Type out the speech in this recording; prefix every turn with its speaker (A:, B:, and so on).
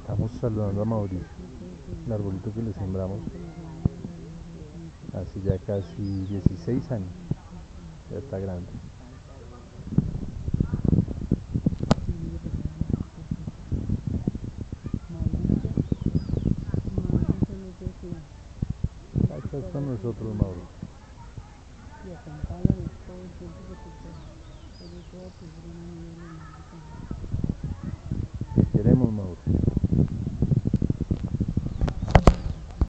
A: Estamos saludando a Mauricio, el arbolito que le sembramos hace ya casi 16 años. Ya está grande. Acá está con nosotros
B: y todo el tiempo que. Sobre todo
A: Te queremos Mauricio.